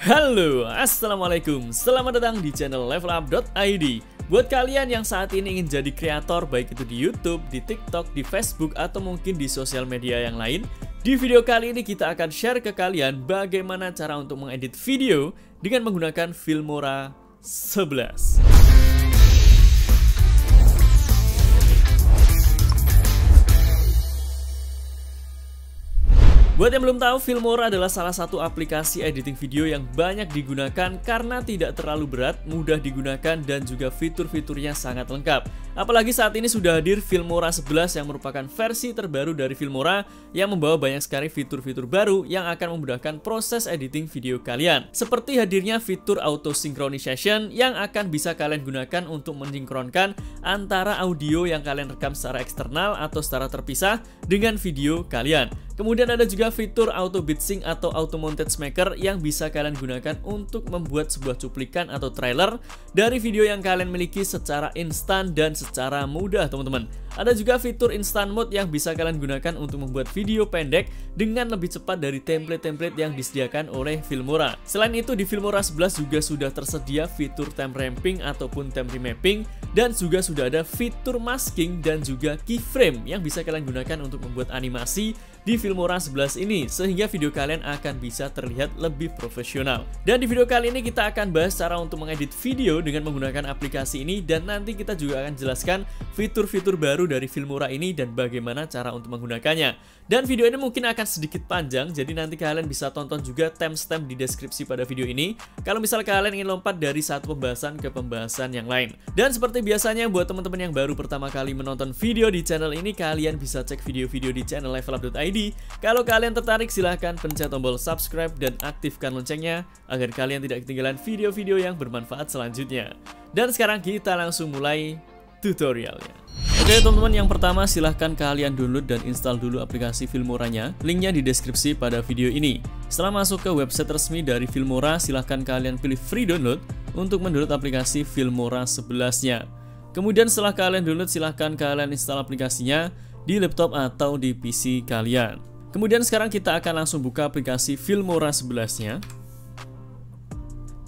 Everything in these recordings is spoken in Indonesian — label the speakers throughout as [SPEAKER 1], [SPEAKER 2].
[SPEAKER 1] Halo, Assalamualaikum. Selamat datang di channel levelup.id Buat kalian yang saat ini ingin jadi kreator baik itu di Youtube, di TikTok, di Facebook, atau mungkin di sosial media yang lain Di video kali ini kita akan share ke kalian bagaimana cara untuk mengedit video dengan menggunakan Filmora 11 Buat yang belum tahu, Filmora adalah salah satu aplikasi editing video yang banyak digunakan karena tidak terlalu berat, mudah digunakan, dan juga fitur-fiturnya sangat lengkap. Apalagi saat ini sudah hadir Filmora 11 yang merupakan versi terbaru dari Filmora yang membawa banyak sekali fitur-fitur baru yang akan memudahkan proses editing video kalian. Seperti hadirnya fitur auto synchronization yang akan bisa kalian gunakan untuk mensinkronkan antara audio yang kalian rekam secara eksternal atau secara terpisah dengan video kalian. Kemudian ada juga fitur auto sync atau auto montage maker yang bisa kalian gunakan untuk membuat sebuah cuplikan atau trailer dari video yang kalian miliki secara instan dan secara mudah teman-teman. Ada juga fitur instant mode yang bisa kalian gunakan untuk membuat video pendek dengan lebih cepat dari template-template yang disediakan oleh Filmora. Selain itu di Filmora 11 juga sudah tersedia fitur time ramping ataupun time remapping dan juga sudah ada fitur masking dan juga keyframe yang bisa kalian gunakan untuk membuat animasi di Filmora 11 ini sehingga video kalian akan bisa terlihat lebih profesional. Dan di video kali ini kita akan bahas cara untuk mengedit video dengan menggunakan aplikasi ini dan nanti kita juga akan jelaskan fitur-fitur baru dari Filmora ini dan bagaimana cara untuk menggunakannya. Dan video ini mungkin akan sedikit panjang jadi nanti kalian bisa tonton juga timestamp di deskripsi pada video ini kalau misal kalian ingin lompat dari satu pembahasan ke pembahasan yang lain. Dan seperti biasanya buat teman-teman yang baru pertama kali menonton video di channel ini kalian bisa cek video-video di channel levelup.id ID. Kalau kalian tertarik silahkan pencet tombol subscribe dan aktifkan loncengnya agar kalian tidak ketinggalan video-video yang bermanfaat selanjutnya. Dan sekarang kita langsung mulai tutorialnya. Oke teman-teman yang pertama silahkan kalian download dan install dulu aplikasi Filmoranya Linknya di deskripsi pada video ini Setelah masuk ke website resmi dari Filmora silahkan kalian pilih free download Untuk mendownload aplikasi Filmora 11 nya Kemudian setelah kalian download silahkan kalian install aplikasinya di laptop atau di PC kalian. Kemudian sekarang kita akan langsung buka aplikasi Filmora 11-nya.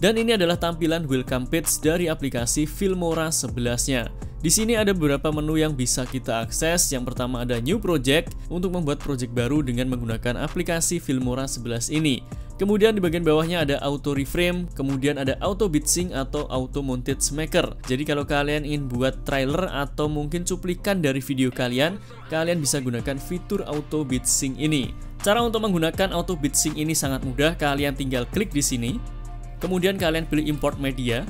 [SPEAKER 1] Dan ini adalah tampilan welcome page dari aplikasi Filmora 11-nya. Di sini ada beberapa menu yang bisa kita akses. Yang pertama ada New Project untuk membuat project baru dengan menggunakan aplikasi Filmora 11 ini. Kemudian di bagian bawahnya ada auto reframe, kemudian ada auto bitsync atau auto montage maker. Jadi kalau kalian ingin buat trailer atau mungkin cuplikan dari video kalian, kalian bisa gunakan fitur auto bitsync ini. Cara untuk menggunakan auto bitsync ini sangat mudah, kalian tinggal klik di sini. Kemudian kalian pilih import media.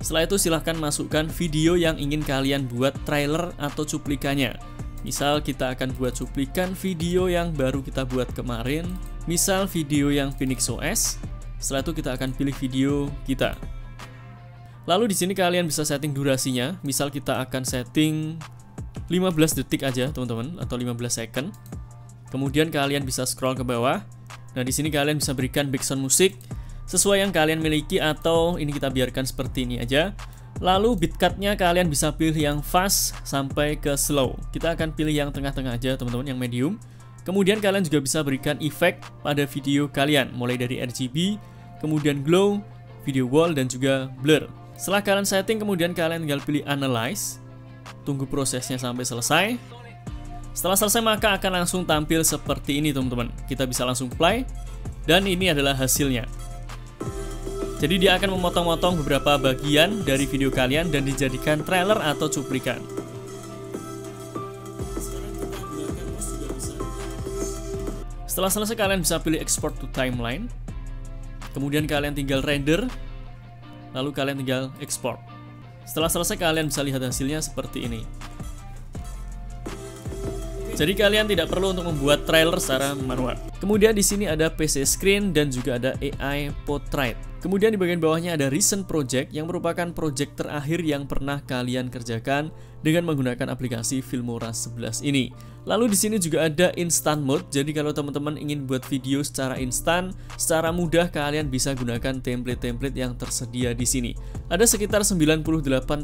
[SPEAKER 1] Setelah itu silahkan masukkan video yang ingin kalian buat trailer atau cuplikannya. Misal kita akan buat cuplikan video yang baru kita buat kemarin, misal video yang Phoenix OS. Setelah itu kita akan pilih video kita. Lalu di sini kalian bisa setting durasinya, misal kita akan setting 15 detik aja, teman-teman, atau 15 second. Kemudian kalian bisa scroll ke bawah. Nah, di sini kalian bisa berikan background musik sesuai yang kalian miliki atau ini kita biarkan seperti ini aja. Lalu bitcutnya kalian bisa pilih yang fast sampai ke slow. Kita akan pilih yang tengah-tengah aja teman-teman, yang medium. Kemudian kalian juga bisa berikan efek pada video kalian, mulai dari RGB, kemudian glow, video wall, dan juga blur. Setelah kalian setting, kemudian kalian tinggal pilih analyze. Tunggu prosesnya sampai selesai. Setelah selesai maka akan langsung tampil seperti ini teman-teman. Kita bisa langsung play. Dan ini adalah hasilnya. Jadi dia akan memotong-motong beberapa bagian dari video kalian dan dijadikan trailer atau cuplikan. Setelah selesai kalian bisa pilih export to timeline. Kemudian kalian tinggal render. Lalu kalian tinggal export. Setelah selesai kalian bisa lihat hasilnya seperti ini. Jadi kalian tidak perlu untuk membuat trailer secara manual. Kemudian di sini ada PC screen dan juga ada AI portrait. Kemudian di bagian bawahnya ada recent project yang merupakan project terakhir yang pernah kalian kerjakan dengan menggunakan aplikasi Filmora 11 ini. Lalu di sini juga ada instant mode. Jadi kalau teman-teman ingin buat video secara instan, secara mudah kalian bisa gunakan template-template yang tersedia di sini. Ada sekitar 98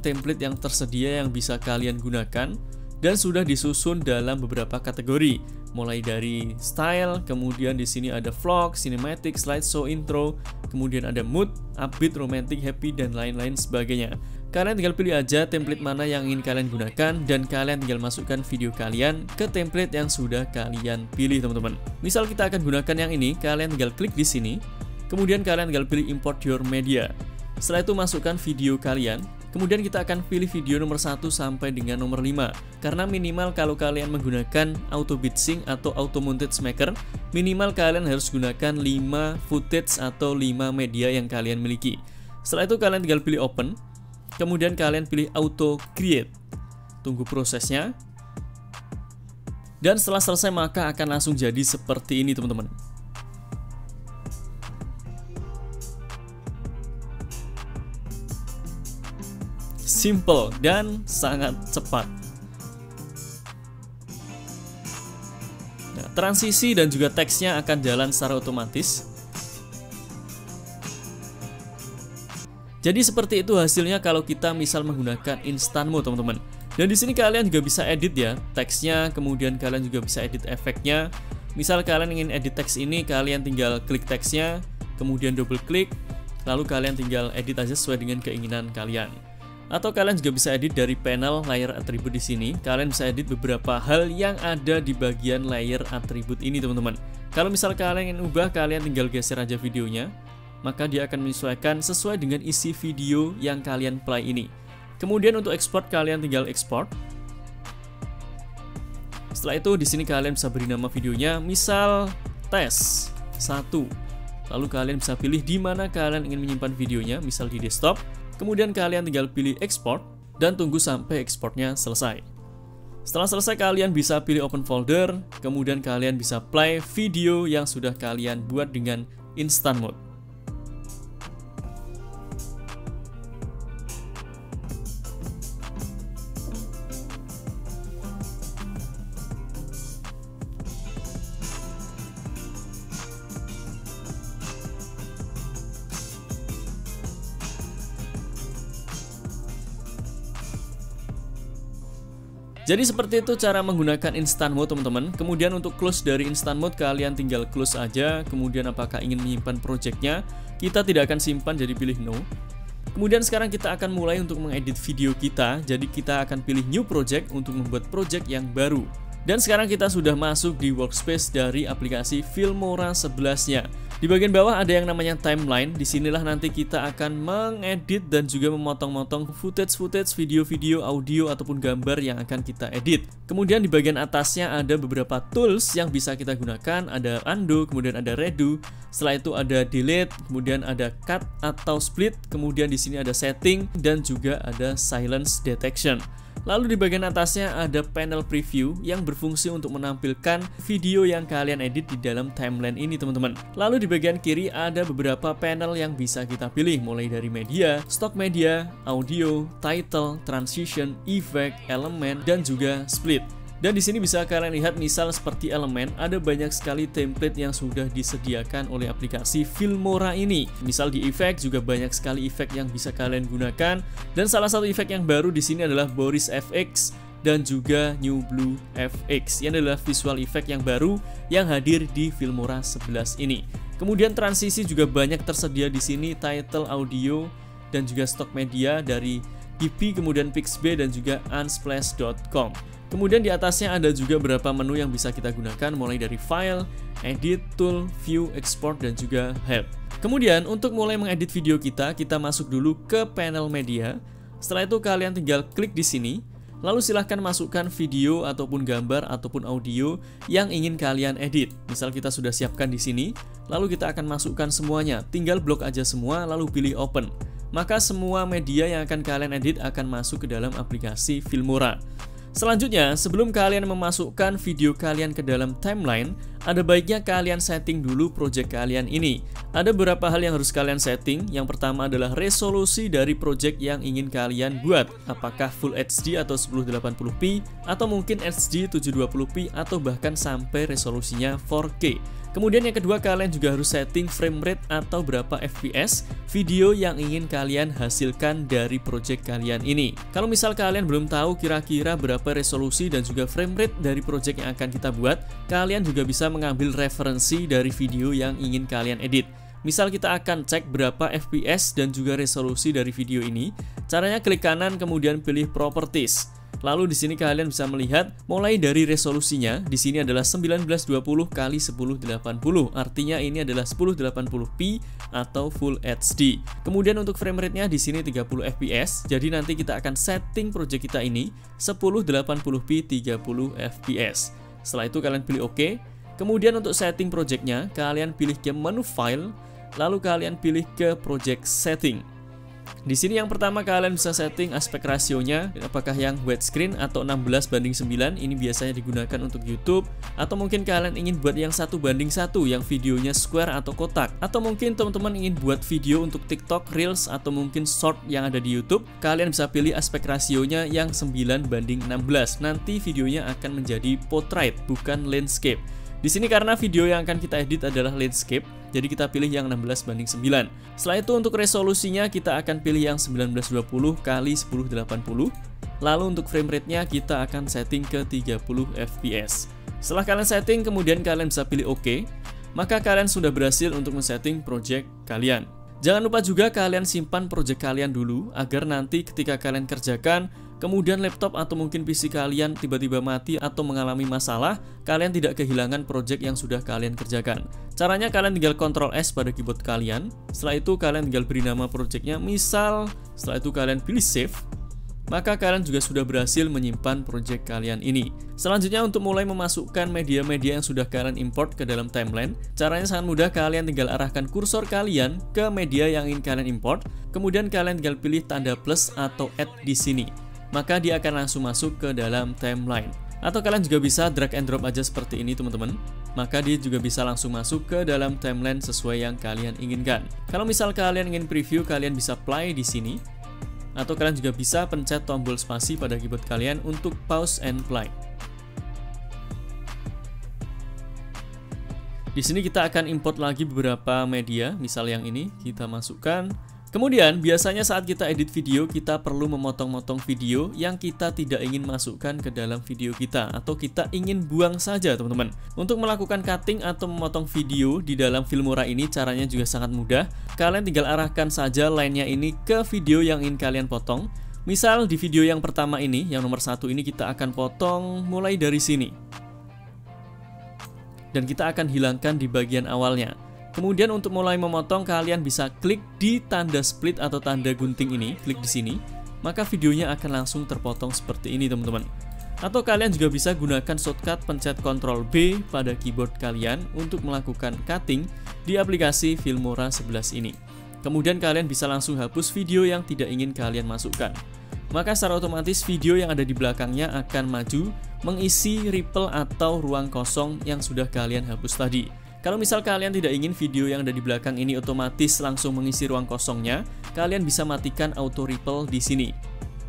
[SPEAKER 1] template yang tersedia yang bisa kalian gunakan dan sudah disusun dalam beberapa kategori mulai dari style, kemudian di sini ada vlog, cinematic, slideshow, intro, kemudian ada mood, upbeat, romantic, happy, dan lain-lain sebagainya. Kalian tinggal pilih aja template mana yang ingin kalian gunakan dan kalian tinggal masukkan video kalian ke template yang sudah kalian pilih teman-teman. Misal kita akan gunakan yang ini, kalian tinggal klik di sini, kemudian kalian tinggal pilih import your media. Setelah itu masukkan video kalian, Kemudian kita akan pilih video nomor 1 sampai dengan nomor 5 Karena minimal kalau kalian menggunakan auto sync atau auto montage maker Minimal kalian harus gunakan 5 footage atau 5 media yang kalian miliki. Setelah itu kalian tinggal pilih open Kemudian kalian pilih auto create. Tunggu prosesnya. Dan setelah selesai maka akan langsung jadi seperti ini teman-teman simple dan sangat cepat. Nah, transisi dan juga teksnya akan jalan secara otomatis. Jadi seperti itu hasilnya kalau kita misal menggunakan instant mode teman-teman. Dan di sini kalian juga bisa edit ya teksnya, kemudian kalian juga bisa edit efeknya. Misal kalian ingin edit teks ini, kalian tinggal klik teksnya, kemudian double klik, lalu kalian tinggal edit aja sesuai dengan keinginan kalian. Atau kalian juga bisa edit dari panel layer atribut di sini. Kalian bisa edit beberapa hal yang ada di bagian layer atribut ini, teman-teman. Kalau misal kalian ingin ubah, kalian tinggal geser aja videonya, maka dia akan menyesuaikan sesuai dengan isi video yang kalian play ini. Kemudian untuk export kalian tinggal export. Setelah itu di sini kalian bisa beri nama videonya, misal tes 1. Lalu kalian bisa pilih di mana kalian ingin menyimpan videonya, misal di desktop Kemudian kalian tinggal pilih export dan tunggu sampai ekspornya selesai. Setelah selesai kalian bisa pilih open folder, kemudian kalian bisa play video yang sudah kalian buat dengan instant mode. Jadi seperti itu cara menggunakan instant mode teman-teman. Kemudian untuk close dari instant mode kalian tinggal close aja. Kemudian apakah ingin menyimpan projectnya? Kita tidak akan simpan jadi pilih no. Kemudian sekarang kita akan mulai untuk mengedit video kita. Jadi kita akan pilih new project untuk membuat project yang baru. Dan sekarang kita sudah masuk di workspace dari aplikasi Filmora 11-nya. Di bagian bawah ada yang namanya timeline. Di sinilah nanti kita akan mengedit dan juga memotong-motong footage-footage, video-video, audio ataupun gambar yang akan kita edit. Kemudian di bagian atasnya ada beberapa tools yang bisa kita gunakan. Ada undo, kemudian ada redo. Setelah itu ada delete, kemudian ada cut atau split. Kemudian di sini ada setting dan juga ada silence detection. Lalu di bagian atasnya ada panel preview yang berfungsi untuk menampilkan video yang kalian edit di dalam timeline ini teman-teman. Lalu di bagian kiri ada beberapa panel yang bisa kita pilih mulai dari media, stock media, audio, title, transition, effect, elemen, dan juga split. Dan di sini bisa kalian lihat misal seperti elemen ada banyak sekali template yang sudah disediakan oleh aplikasi Filmora ini. Misal di efek juga banyak sekali efek yang bisa kalian gunakan dan salah satu efek yang baru di sini adalah Boris FX dan juga New Blue FX yang adalah visual effect yang baru yang hadir di Filmora 11 ini. Kemudian transisi juga banyak tersedia di sini title audio dan juga stok media dari Gibi, kemudian Pixby dan juga unsplash.com. Kemudian di atasnya ada juga beberapa menu yang bisa kita gunakan mulai dari file, edit, tool, view, export, dan juga help. Kemudian untuk mulai mengedit video kita, kita masuk dulu ke panel media. Setelah itu kalian tinggal klik di sini, lalu silahkan masukkan video ataupun gambar ataupun audio yang ingin kalian edit. Misal kita sudah siapkan di sini, lalu kita akan masukkan semuanya. Tinggal blok aja semua, lalu pilih open. Maka semua media yang akan kalian edit akan masuk ke dalam aplikasi Filmora. Selanjutnya, sebelum kalian memasukkan video kalian ke dalam timeline, ada baiknya kalian setting dulu project kalian ini. Ada beberapa hal yang harus kalian setting. Yang pertama adalah resolusi dari project yang ingin kalian buat. Apakah Full HD atau 1080p, atau mungkin HD 720p, atau bahkan sampai resolusinya 4K. Kemudian yang kedua kalian juga harus setting frame rate atau berapa FPS video yang ingin kalian hasilkan dari project kalian ini. Kalau misal kalian belum tahu kira-kira berapa resolusi dan juga frame rate dari project yang akan kita buat, kalian juga bisa mengambil referensi dari video yang ingin kalian edit. Misal kita akan cek berapa FPS dan juga resolusi dari video ini. Caranya klik kanan kemudian pilih properties. Lalu di sini kalian bisa melihat mulai dari resolusinya di sini adalah 1920 kali 1080. Artinya ini adalah 1080p atau Full HD. Kemudian untuk frame rate-nya di sini 30 fps. Jadi nanti kita akan setting project kita ini 1080p 30 fps. Setelah itu kalian pilih OK. Kemudian untuk setting projectnya, kalian pilih ke menu file, lalu kalian pilih ke project setting. Di sini yang pertama kalian bisa setting aspek rasionya. Apakah yang widescreen atau 16 banding 9 ini biasanya digunakan untuk YouTube. Atau mungkin kalian ingin buat yang satu banding satu yang videonya square atau kotak. Atau mungkin teman-teman ingin buat video untuk TikTok, Reels atau mungkin short yang ada di YouTube. Kalian bisa pilih aspek rasionya yang 9 banding 16 nanti videonya akan menjadi portrait bukan landscape di sini karena video yang akan kita edit adalah landscape, jadi kita pilih yang 16 banding 9. Setelah itu untuk resolusinya kita akan pilih yang 1920 kali 1080. Lalu untuk frame rate-nya kita akan setting ke 30 fps. Setelah kalian setting, kemudian kalian bisa pilih OK, maka kalian sudah berhasil untuk men-setting project kalian. Jangan lupa juga kalian simpan project kalian dulu agar nanti ketika kalian kerjakan kemudian laptop atau mungkin PC kalian tiba-tiba mati atau mengalami masalah, kalian tidak kehilangan project yang sudah kalian kerjakan. Caranya kalian tinggal Ctrl S pada keyboard kalian, setelah itu kalian tinggal beri nama projectnya, misal setelah itu kalian pilih save, maka kalian juga sudah berhasil menyimpan project kalian ini. Selanjutnya untuk mulai memasukkan media-media yang sudah kalian import ke dalam timeline, caranya sangat mudah, kalian tinggal arahkan kursor kalian ke media yang ingin kalian import, kemudian kalian tinggal pilih tanda plus atau add di sini maka dia akan langsung masuk ke dalam timeline. Atau kalian juga bisa drag and drop aja seperti ini teman-teman. Maka dia juga bisa langsung masuk ke dalam timeline sesuai yang kalian inginkan. Kalau misal kalian ingin preview, kalian bisa play di sini. Atau kalian juga bisa pencet tombol spasi pada keyboard kalian untuk pause and play. Di sini kita akan import lagi beberapa media, misal yang ini kita masukkan Kemudian, biasanya saat kita edit video, kita perlu memotong-motong video yang kita tidak ingin masukkan ke dalam video kita atau kita ingin buang saja, teman-teman. Untuk melakukan cutting atau memotong video di dalam Filmora ini caranya juga sangat mudah. Kalian tinggal arahkan saja line-nya ini ke video yang ingin kalian potong. Misal di video yang pertama ini, yang nomor satu ini kita akan potong mulai dari sini. Dan kita akan hilangkan di bagian awalnya. Kemudian untuk mulai memotong kalian bisa klik di tanda split atau tanda gunting ini, klik di sini, maka videonya akan langsung terpotong seperti ini teman-teman. Atau kalian juga bisa gunakan shortcut pencet Ctrl B pada keyboard kalian untuk melakukan cutting di aplikasi Filmora 11 ini. Kemudian kalian bisa langsung hapus video yang tidak ingin kalian masukkan. Maka secara otomatis video yang ada di belakangnya akan maju mengisi ripple atau ruang kosong yang sudah kalian hapus tadi. Kalau misal kalian tidak ingin video yang ada di belakang ini otomatis langsung mengisi ruang kosongnya, kalian bisa matikan auto ripple di sini.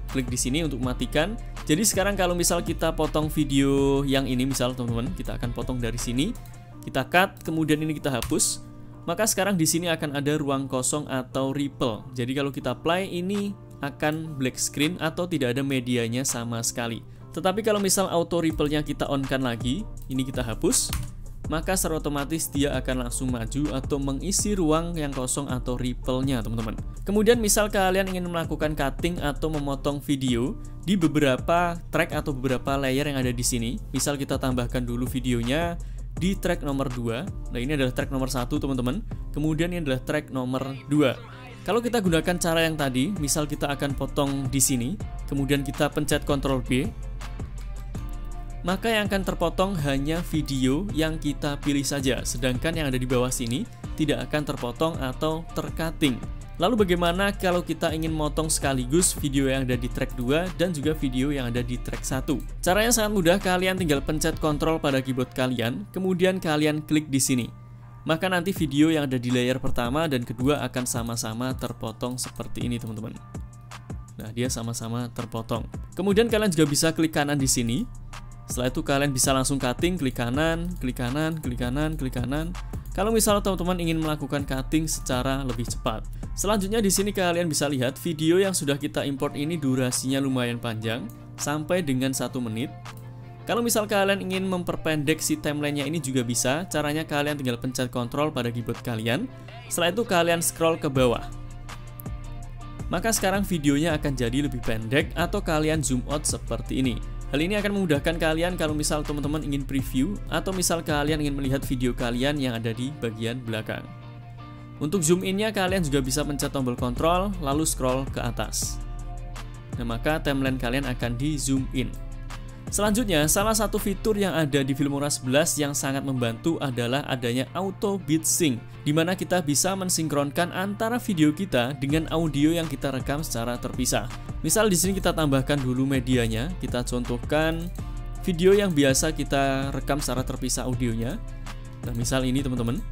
[SPEAKER 1] Klik di sini untuk matikan. Jadi sekarang kalau misal kita potong video yang ini misal teman-teman, kita akan potong dari sini, kita cut, kemudian ini kita hapus. Maka sekarang di sini akan ada ruang kosong atau ripple. Jadi kalau kita play ini akan black screen atau tidak ada medianya sama sekali. Tetapi kalau misal auto ripple-nya kita on-kan lagi, ini kita hapus, maka secara otomatis dia akan langsung maju atau mengisi ruang yang kosong atau ripple-nya teman-teman. Kemudian misal kalian ingin melakukan cutting atau memotong video di beberapa track atau beberapa layer yang ada di sini. Misal kita tambahkan dulu videonya di track nomor 2. Nah, ini adalah track nomor 1 teman-teman. Kemudian ini adalah track nomor 2. Kalau kita gunakan cara yang tadi, misal kita akan potong di sini, kemudian kita pencet Ctrl B, maka yang akan terpotong hanya video yang kita pilih saja, sedangkan yang ada di bawah sini tidak akan terpotong atau tercutting. Lalu bagaimana kalau kita ingin motong sekaligus video yang ada di track 2 dan juga video yang ada di track 1? Caranya sangat mudah, kalian tinggal pencet kontrol pada keyboard kalian, kemudian kalian klik di sini. Maka nanti video yang ada di layer pertama dan kedua akan sama-sama terpotong seperti ini teman-teman. Nah, dia sama-sama terpotong. Kemudian kalian juga bisa klik kanan di sini Setelah itu kalian bisa langsung cutting, klik kanan, klik kanan, klik kanan, klik kanan. Kalau misalnya teman-teman ingin melakukan cutting secara lebih cepat. Selanjutnya di sini kalian bisa lihat video yang sudah kita import ini durasinya lumayan panjang, sampai dengan satu menit. Kalau misal kalian ingin memperpendek si timelinenya ini juga bisa, caranya kalian tinggal pencet kontrol pada keyboard kalian. Setelah itu kalian scroll ke bawah. Maka sekarang videonya akan jadi lebih pendek atau kalian zoom out seperti ini. Hal ini akan memudahkan kalian kalau misal teman-teman ingin preview atau misal kalian ingin melihat video kalian yang ada di bagian belakang. Untuk zoom innya kalian juga bisa pencet tombol kontrol lalu scroll ke atas. Nah, maka timeline kalian akan di zoom in. Selanjutnya, salah satu fitur yang ada di Filmora 11 yang sangat membantu adalah adanya auto beat sync, di mana kita bisa mensinkronkan antara video kita dengan audio yang kita rekam secara terpisah. Misal di sini kita tambahkan dulu medianya, kita contohkan video yang biasa kita rekam secara terpisah audionya. Nah, misal ini teman-teman.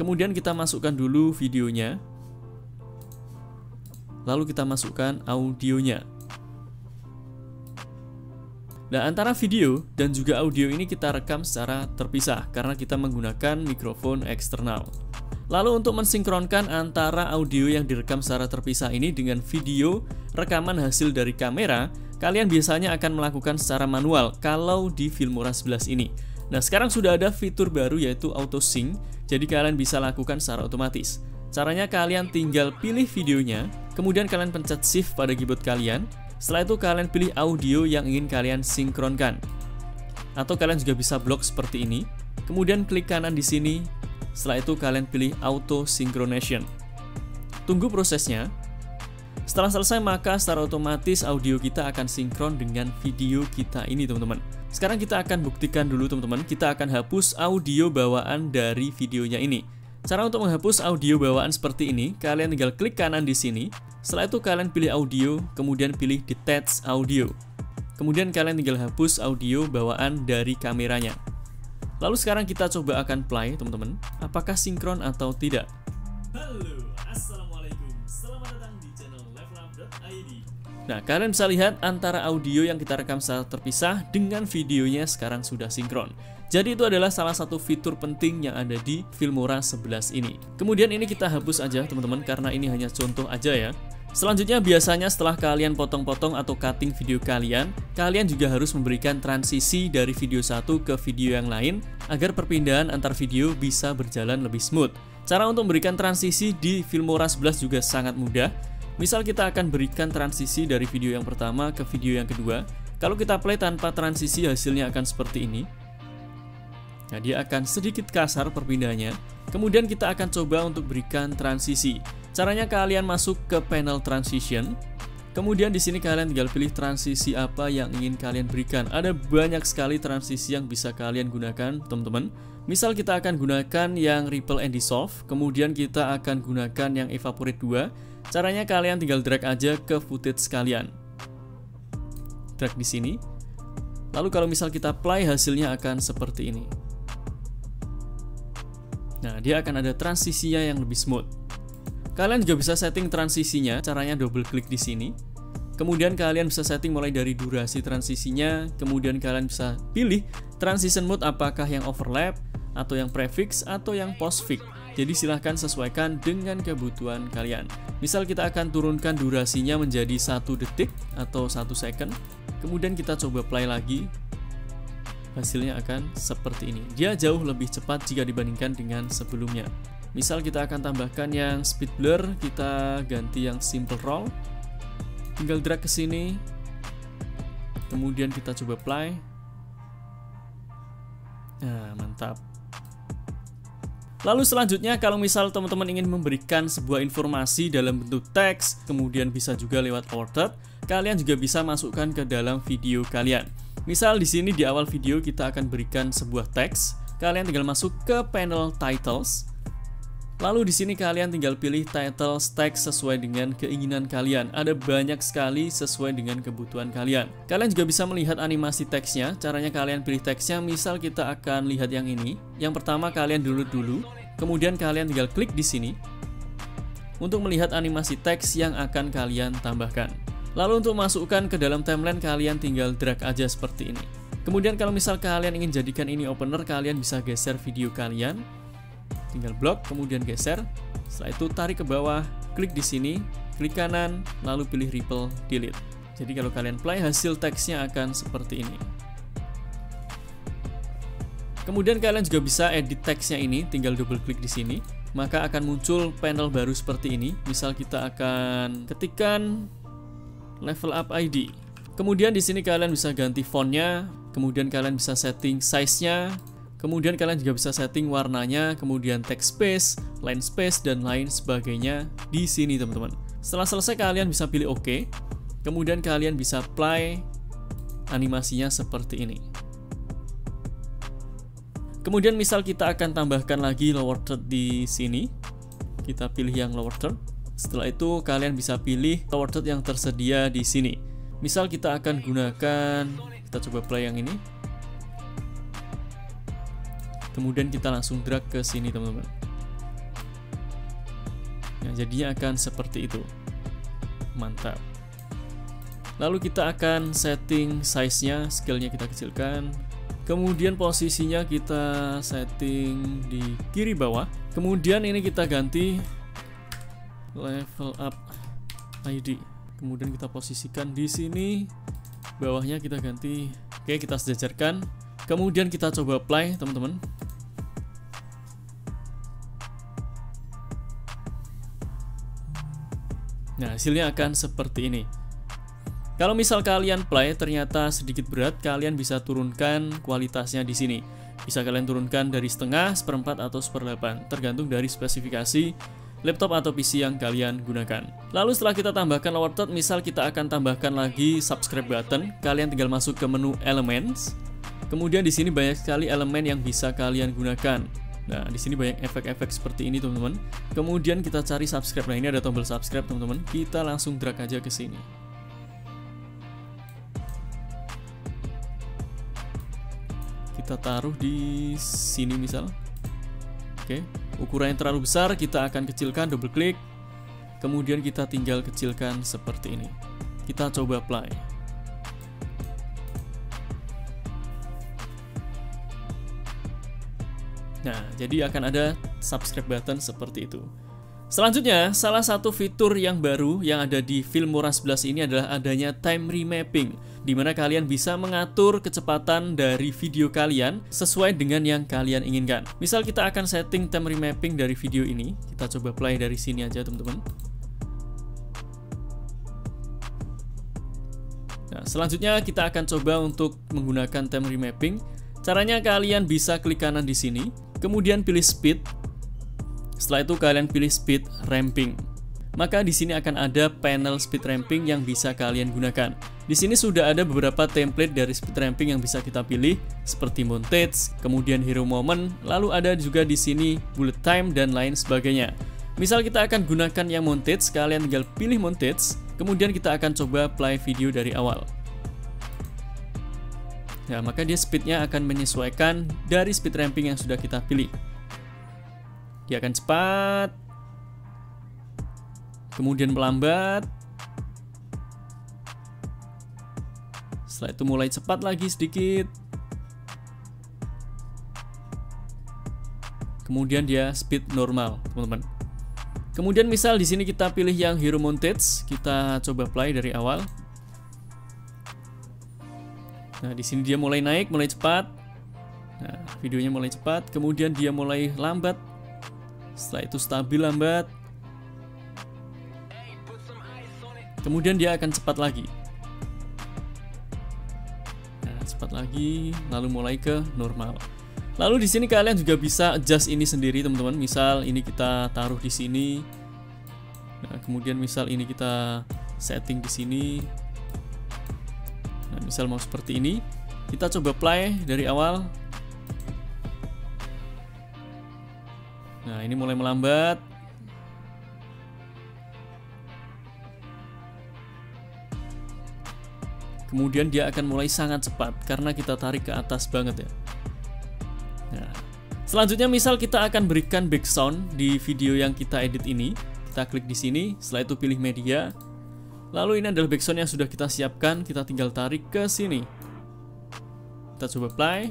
[SPEAKER 1] Kemudian kita masukkan dulu videonya. Lalu kita masukkan audionya. Nah, antara video dan juga audio ini kita rekam secara terpisah karena kita menggunakan mikrofon eksternal. Lalu untuk mensinkronkan antara audio yang direkam secara terpisah ini dengan video rekaman hasil dari kamera, kalian biasanya akan melakukan secara manual kalau di Filmora 11 ini. Nah, sekarang sudah ada fitur baru yaitu auto sync, jadi kalian bisa lakukan secara otomatis. Caranya kalian tinggal pilih videonya, kemudian kalian pencet shift pada keyboard kalian, setelah itu kalian pilih audio yang ingin kalian sinkronkan. Atau kalian juga bisa blok seperti ini. Kemudian klik kanan di sini. Setelah itu kalian pilih auto synchronization. Tunggu prosesnya. Setelah selesai maka secara otomatis audio kita akan sinkron dengan video kita ini teman-teman. Sekarang kita akan buktikan dulu teman-teman. Kita akan hapus audio bawaan dari videonya ini. Cara untuk menghapus audio bawaan seperti ini, kalian tinggal klik kanan di sini. Setelah itu kalian pilih audio, kemudian pilih detach audio. Kemudian kalian tinggal hapus audio bawaan dari kameranya. Lalu sekarang kita coba akan play teman-teman, apakah sinkron atau tidak. Halo, Assalamualaikum, selamat datang di channel levelup.id Nah, kalian bisa lihat antara audio yang kita rekam secara terpisah dengan videonya sekarang sudah sinkron. Jadi itu adalah salah satu fitur penting yang ada di Filmora 11 ini. Kemudian ini kita hapus aja teman-teman karena ini hanya contoh aja ya. Selanjutnya biasanya setelah kalian potong-potong atau cutting video kalian, kalian juga harus memberikan transisi dari video satu ke video yang lain agar perpindahan antar video bisa berjalan lebih smooth. Cara untuk memberikan transisi di Filmora 11 juga sangat mudah. Misal kita akan berikan transisi dari video yang pertama ke video yang kedua. Kalau kita play tanpa transisi hasilnya akan seperti ini. Nah, dia akan sedikit kasar perpindahannya. Kemudian kita akan coba untuk berikan transisi. Caranya kalian masuk ke panel transition. Kemudian di sini kalian tinggal pilih transisi apa yang ingin kalian berikan. Ada banyak sekali transisi yang bisa kalian gunakan, teman-teman. Misal kita akan gunakan yang ripple and dissolve, kemudian kita akan gunakan yang evaporate 2. Caranya kalian tinggal drag aja ke footage kalian. Drag di sini. Lalu kalau misal kita play hasilnya akan seperti ini. Nah, dia akan ada transisinya yang lebih smooth. Kalian juga bisa setting transisinya, caranya double klik di sini. Kemudian kalian bisa setting mulai dari durasi transisinya, kemudian kalian bisa pilih transition mode apakah yang overlap, atau yang prefix, atau yang postfix. Jadi silahkan sesuaikan dengan kebutuhan kalian. Misal kita akan turunkan durasinya menjadi satu detik atau satu second. Kemudian kita coba play lagi hasilnya akan seperti ini. Dia jauh lebih cepat jika dibandingkan dengan sebelumnya. Misal kita akan tambahkan yang speed blur, kita ganti yang simple roll. Tinggal drag ke sini. Kemudian kita coba play. Nah, mantap. Lalu selanjutnya kalau misal teman-teman ingin memberikan sebuah informasi dalam bentuk teks, kemudian bisa juga lewat order, kalian juga bisa masukkan ke dalam video kalian. Misal di sini di awal video kita akan berikan sebuah teks. Kalian tinggal masuk ke panel titles. Lalu di sini kalian tinggal pilih title teks sesuai dengan keinginan kalian. Ada banyak sekali sesuai dengan kebutuhan kalian. Kalian juga bisa melihat animasi teksnya. Caranya kalian pilih teksnya. Misal kita akan lihat yang ini. Yang pertama kalian dulu dulu. Kemudian kalian tinggal klik di sini untuk melihat animasi teks yang akan kalian tambahkan. Lalu untuk masukkan ke dalam timeline kalian tinggal drag aja seperti ini. Kemudian kalau misal kalian ingin jadikan ini opener, kalian bisa geser video kalian. Tinggal blok, kemudian geser. Setelah itu tarik ke bawah, klik di sini, klik kanan, lalu pilih ripple, delete. Jadi kalau kalian play hasil teksnya akan seperti ini. Kemudian kalian juga bisa edit teksnya ini, tinggal double klik di sini, maka akan muncul panel baru seperti ini. Misal kita akan ketikkan level up ID. Kemudian di sini kalian bisa ganti fontnya, kemudian kalian bisa setting size-nya, kemudian kalian juga bisa setting warnanya, kemudian text space, line space, dan lain sebagainya di sini teman-teman. Setelah selesai kalian bisa pilih OK, kemudian kalian bisa play animasinya seperti ini. Kemudian misal kita akan tambahkan lagi lower third di sini, kita pilih yang lower third, setelah itu kalian bisa pilih lower third yang tersedia di sini. Misal kita akan gunakan, kita coba play yang ini. Kemudian kita langsung drag ke sini teman-teman. Nah, jadinya akan seperti itu. Mantap. Lalu kita akan setting size-nya, scale-nya kita kecilkan. Kemudian posisinya kita setting di kiri bawah. Kemudian ini kita ganti level up ID kemudian kita posisikan di sini. Bawahnya kita ganti. Oke kita sejajarkan. Kemudian kita coba apply teman-teman. Nah hasilnya akan seperti ini. Kalau misal kalian play ternyata sedikit berat, kalian bisa turunkan kualitasnya di sini. Bisa kalian turunkan dari setengah, seperempat, atau seperdelapan, tergantung dari spesifikasi laptop atau PC yang kalian gunakan. Lalu setelah kita tambahkan lower third, misal kita akan tambahkan lagi subscribe button, kalian tinggal masuk ke menu elements. Kemudian di sini banyak sekali elemen yang bisa kalian gunakan. Nah, di sini banyak efek-efek seperti ini, teman-teman. Kemudian kita cari subscribe. Nah, ini ada tombol subscribe, teman-teman. Kita langsung drag aja ke sini. Kita taruh di sini misal. Oke, ukuran yang terlalu besar kita akan kecilkan double klik. Kemudian kita tinggal kecilkan seperti ini. Kita coba apply. Nah, jadi akan ada subscribe button seperti itu. Selanjutnya, salah satu fitur yang baru yang ada di Filmora 11 ini adalah adanya time remapping, di mana kalian bisa mengatur kecepatan dari video kalian sesuai dengan yang kalian inginkan. Misal kita akan setting time remapping dari video ini, kita coba play dari sini aja teman-teman. Nah, selanjutnya kita akan coba untuk menggunakan time remapping. Caranya kalian bisa klik kanan di sini, kemudian pilih speed, setelah itu kalian pilih speed ramping. Maka di sini akan ada panel speed ramping yang bisa kalian gunakan. Di sini sudah ada beberapa template dari speed ramping yang bisa kita pilih seperti montage, kemudian hero moment, lalu ada juga di sini bullet time dan lain sebagainya. Misal kita akan gunakan yang montage, kalian tinggal pilih montage, kemudian kita akan coba play video dari awal. Nah, maka dia speednya akan menyesuaikan dari speed ramping yang sudah kita pilih. Dia akan cepat. Kemudian melambat. Setelah itu mulai cepat lagi sedikit. Kemudian dia speed normal, teman-teman. Kemudian misal di sini kita pilih yang hero montage, kita coba play dari awal. Nah, di sini dia mulai naik, mulai cepat. Nah, videonya mulai cepat, kemudian dia mulai lambat, setelah itu stabil lambat. Kemudian dia akan cepat lagi. Lagi, lalu mulai ke normal. Lalu di sini kalian juga bisa adjust ini sendiri, teman-teman. Misal ini kita taruh di sini. Nah, kemudian misal ini kita setting di sini. Nah, misal mau seperti ini, kita coba play dari awal. Nah, ini mulai melambat. Kemudian dia akan mulai sangat cepat karena kita tarik ke atas banget ya. Nah, selanjutnya misal kita akan berikan background di video yang kita edit ini. Kita klik di sini, setelah itu pilih media. Lalu ini adalah backsound yang sudah kita siapkan, kita tinggal tarik ke sini. Kita coba play.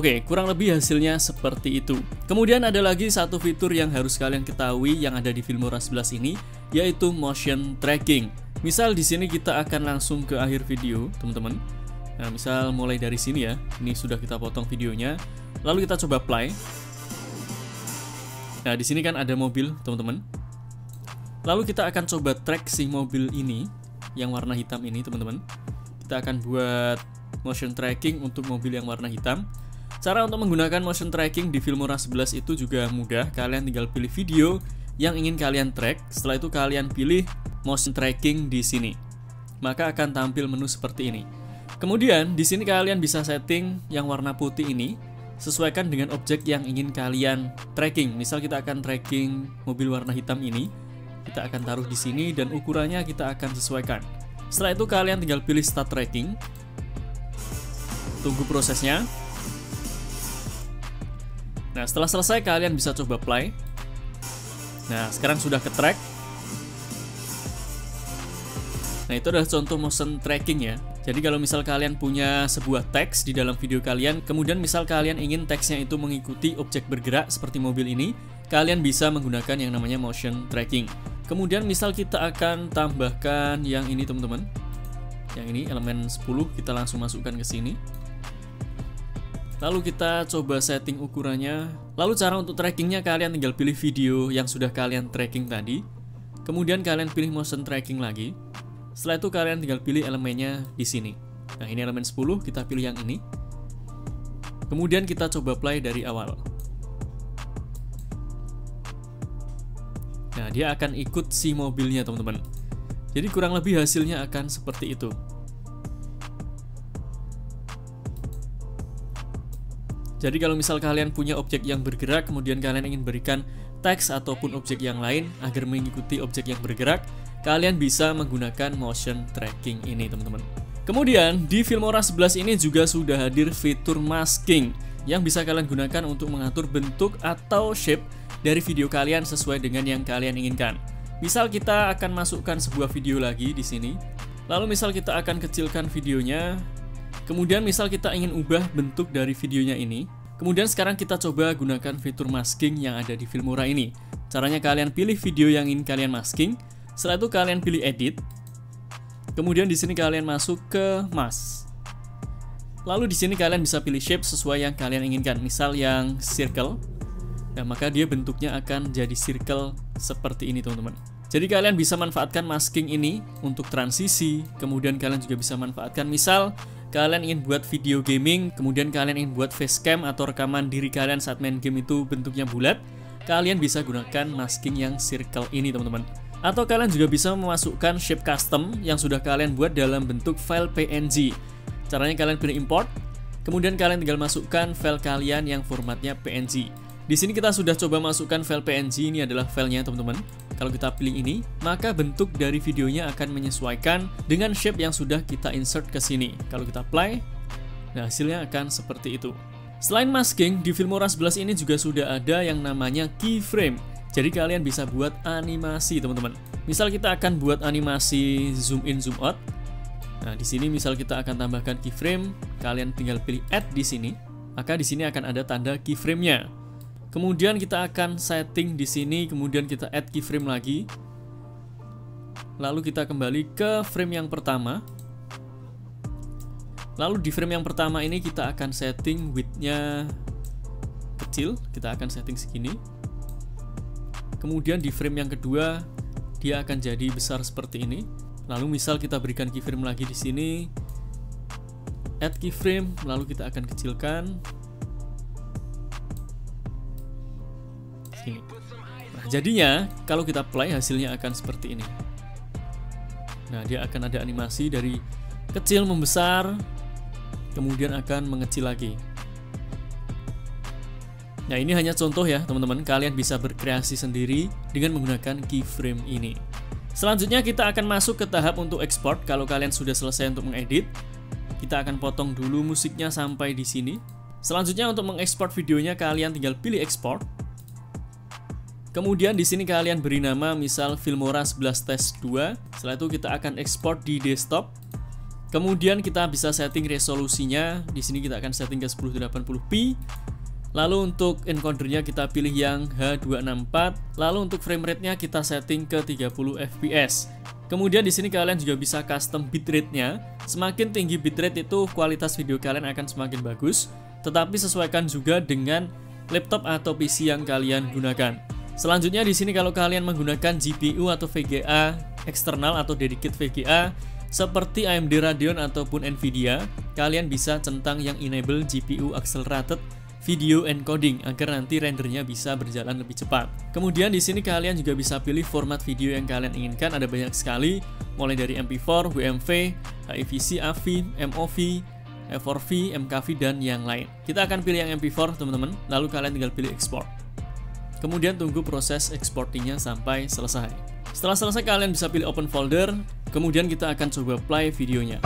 [SPEAKER 1] Oke, kurang lebih hasilnya seperti itu. Kemudian ada lagi satu fitur yang harus kalian ketahui yang ada di Filmora 11 ini, yaitu motion tracking. Misal di sini kita akan langsung ke akhir video, teman-teman. Nah, misal mulai dari sini ya. Ini sudah kita potong videonya. Lalu kita coba play. Nah, di sini kan ada mobil, teman-teman. Lalu kita akan coba track si mobil ini yang warna hitam ini, teman-teman. Kita akan buat motion tracking untuk mobil yang warna hitam. Cara untuk menggunakan motion tracking di Filmora 11 itu juga mudah. Kalian tinggal pilih video yang ingin kalian track. Setelah itu kalian pilih motion tracking di sini. Maka akan tampil menu seperti ini. Kemudian di sini kalian bisa setting yang warna putih ini sesuaikan dengan objek yang ingin kalian tracking. Misal kita akan tracking mobil warna hitam ini, kita akan taruh di sini dan ukurannya kita akan sesuaikan. Setelah itu kalian tinggal pilih start tracking. Tunggu prosesnya. Nah, setelah selesai kalian bisa coba play. Nah, sekarang sudah ke track. Nah, itu adalah contoh motion tracking ya. Jadi kalau misal kalian punya sebuah teks di dalam video kalian, kemudian misal kalian ingin teksnya itu mengikuti objek bergerak seperti mobil ini, kalian bisa menggunakan yang namanya motion tracking. Kemudian misal kita akan tambahkan yang ini teman-teman. Yang ini elemen 10 kita langsung masukkan ke sini. Lalu kita coba setting ukurannya. Lalu cara untuk trackingnya kalian tinggal pilih video yang sudah kalian tracking tadi. Kemudian kalian pilih motion tracking lagi. Setelah itu kalian tinggal pilih elemennya di sini. Nah ini elemen 10, kita pilih yang ini. Kemudian kita coba play dari awal. Nah dia akan ikut si mobilnya teman-teman. Jadi kurang lebih hasilnya akan seperti itu. Jadi kalau misal kalian punya objek yang bergerak, kemudian kalian ingin berikan teks ataupun objek yang lain agar mengikuti objek yang bergerak, kalian bisa menggunakan motion tracking ini teman-teman. Kemudian di Filmora 11 ini juga sudah hadir fitur masking yang bisa kalian gunakan untuk mengatur bentuk atau shape dari video kalian sesuai dengan yang kalian inginkan. Misal kita akan masukkan sebuah video lagi di sini. Lalu misal kita akan kecilkan videonya Kemudian misal kita ingin ubah bentuk dari videonya ini, kemudian sekarang kita coba gunakan fitur masking yang ada di Filmora ini. Caranya kalian pilih video yang ingin kalian masking, setelah itu kalian pilih edit, kemudian di sini kalian masuk ke mask. Lalu di sini kalian bisa pilih shape sesuai yang kalian inginkan, misal yang circle, nah maka dia bentuknya akan jadi circle seperti ini teman-teman. Jadi kalian bisa manfaatkan masking ini untuk transisi, kemudian kalian juga bisa manfaatkan misal kalian ingin buat video gaming, kemudian kalian ingin buat facecam atau rekaman diri kalian saat main game itu bentuknya bulat, kalian bisa gunakan masking yang circle ini teman-teman. Atau kalian juga bisa memasukkan shape custom yang sudah kalian buat dalam bentuk file PNG. Caranya kalian pilih import, kemudian kalian tinggal masukkan file kalian yang formatnya PNG. Di sini kita sudah coba masukkan file PNG, ini adalah filenya teman-teman. Kalau kita pilih ini, maka bentuk dari videonya akan menyesuaikan dengan shape yang sudah kita insert ke sini. Kalau kita play, nah hasilnya akan seperti itu. Selain masking, di Filmora 11 ini juga sudah ada yang namanya keyframe. Jadi kalian bisa buat animasi, teman-teman. Misal kita akan buat animasi zoom in zoom out. Nah, di sini misal kita akan tambahkan keyframe, kalian tinggal pilih add di sini. Maka di sini akan ada tanda keyframe-nya. Kemudian kita akan setting di sini, kemudian kita add keyframe lagi. Lalu kita kembali ke frame yang pertama. Lalu di frame yang pertama ini kita akan setting width-nya kecil, kita akan setting segini. Kemudian di frame yang kedua dia akan jadi besar seperti ini. Lalu misal kita berikan keyframe lagi di sini, add keyframe, lalu kita akan kecilkan sini. Nah, jadinya kalau kita play hasilnya akan seperti ini. Nah, dia akan ada animasi dari kecil membesar, kemudian akan mengecil lagi. Nah, ini hanya contoh ya, teman-teman. Kalian bisa berkreasi sendiri dengan menggunakan keyframe ini. Selanjutnya kita akan masuk ke tahap untuk export. Kalau kalian sudah selesai untuk mengedit, kita akan potong dulu musiknya sampai di sini. Selanjutnya untuk mengekspor videonya kalian tinggal pilih export. Kemudian di sini kalian beri nama misal Filmora 11 Test 2. Setelah itu kita akan ekspor di desktop. Kemudian kita bisa setting resolusinya. Di sini kita akan setting ke 1080p. Lalu untuk encodernya kita pilih yang H264. Lalu untuk frame rate-nya kita setting ke 30 fps. Kemudian di sini kalian juga bisa custom bitrate-nya. Semakin tinggi bitrate itu kualitas video kalian akan semakin bagus. Tetapi sesuaikan juga dengan laptop atau PC yang kalian gunakan. Selanjutnya di sini kalau kalian menggunakan GPU atau VGA eksternal atau dedicated VGA seperti AMD Radeon ataupun Nvidia, kalian bisa centang yang enable GPU accelerated video encoding agar nanti rendernya bisa berjalan lebih cepat. Kemudian di sini kalian juga bisa pilih format video yang kalian inginkan, ada banyak sekali, mulai dari MP4, WMV, HEVC, AVI, MOV, F4V, MKV, dan yang lain. Kita akan pilih yang MP4 teman-teman, lalu kalian tinggal pilih export. Kemudian tunggu proses exportingnya sampai selesai. Setelah selesai kalian bisa pilih open folder, kemudian kita akan coba play videonya.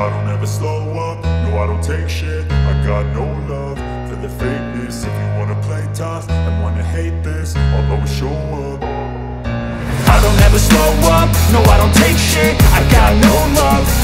[SPEAKER 2] I don't ever slow up, no I don't take shit. I got no love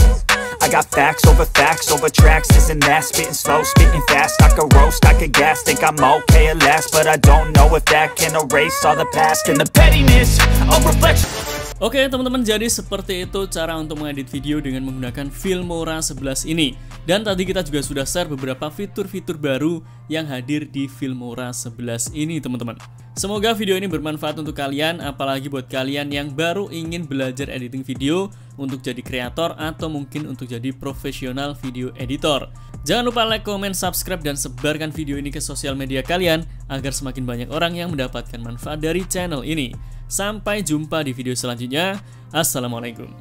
[SPEAKER 2] I got facts over facts over tracks, this and that. Spitting slow, spitting fast, I could roast, I could gas. Think I'm okay at last, but I don't know if that can erase all the past. And the pettiness of reflection
[SPEAKER 1] Oke teman-teman jadi seperti itu cara untuk mengedit video dengan menggunakan Filmora 11 ini. Dan tadi kita juga sudah share beberapa fitur-fitur baru yang hadir di Filmora 11 ini teman-teman. Semoga video ini bermanfaat untuk kalian apalagi buat kalian yang baru ingin belajar editing video untuk jadi kreator atau mungkin untuk jadi profesional video editor Jangan lupa like, comment, subscribe, dan sebarkan video ini ke sosial media kalian agar semakin banyak orang yang mendapatkan manfaat dari channel ini Sampai jumpa di video selanjutnya. Assalamualaikum.